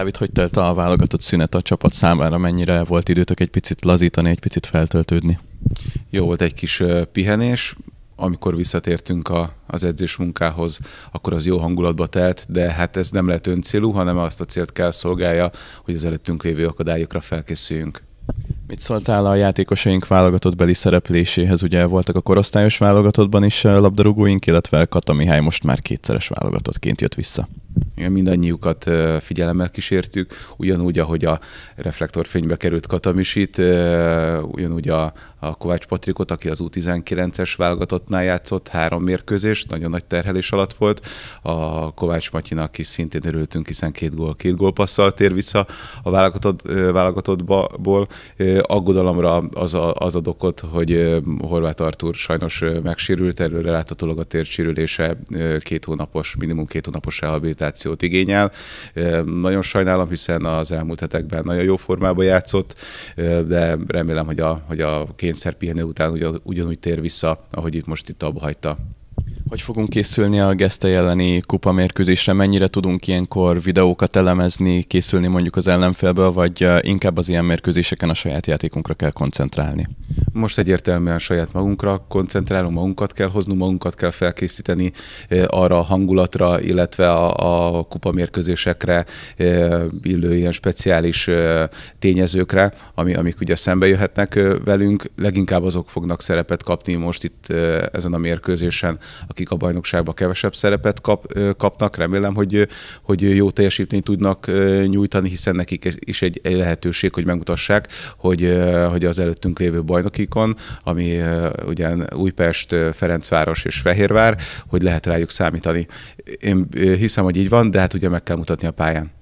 Dávid, hogy telt a válogatott szünet a csapat számára? Mennyire volt időtök egy picit lazítani, egy picit feltöltődni? Jó volt egy kis pihenés, amikor visszatértünk a, az edzés munkához, akkor az jó hangulatba telt, de hát ez nem lehet öncélú, hanem azt a célt kell szolgálja, hogy az előttünk lévő akadályokra felkészüljünk. Mit szóltál a játékosaink válogatott beli szerepléséhez? Ugye voltak a korosztályos válogatottban is labdarúgóink, illetve Kata Mihály most már kétszeres válogatottként jött vissza. Igen, mindannyiukat figyelemmel kísértük, ugyanúgy, ahogy a reflektorfénybe került Katamisit, ugyanúgy a, a Kovács Patrikot, aki az U19-es válogatottnál játszott, három mérkőzés, nagyon nagy terhelés alatt volt. A Kovács Matyinak is szintén örültünk, hiszen két gól, két gólpasszal tér vissza a válogatott, válogatottból. Aggodalomra az, a, az ad okot, hogy Horváth Artur sajnos megsérült, előre láthatólag a térsérülése két hónapos, minimum két hónapos rehabilitációt igényel. Nagyon sajnálom, hiszen az elmúlt hetekben nagyon jó formában játszott, de remélem, hogy a, hogy a kényszer pihenő után ugyan, ugyanúgy tér vissza, ahogy itt most itt abba hagyta. Hogy fogunk készülni a Geszte elleni kupa mérkőzésre? Mennyire tudunk ilyenkor videókat elemezni, készülni mondjuk az ellenfélből, vagy inkább az ilyen mérkőzéseken a saját játékunkra kell koncentrálni? Most egyértelműen saját magunkra koncentrálunk, magunkat kell hoznunk, magunkat kell felkészíteni arra a hangulatra, illetve a, a kupa mérkőzésekre illő ilyen speciális tényezőkre, ami, amik ugye szembe jöhetnek velünk. Leginkább azok fognak szerepet kapni most itt ezen a mérkőzésen, akik a bajnokságban kevesebb szerepet kap, kapnak. Remélem, hogy, hogy jó teljesítményt tudnak nyújtani, hiszen nekik is egy, egy lehetőség, hogy megmutassák, hogy, hogy az előttünk lévő bajnokikon, ami ugye Újpest, Ferencváros és Fehérvár, hogy lehet rájuk számítani. Én hiszem, hogy így van, de hát ugye meg kell mutatni a pályán.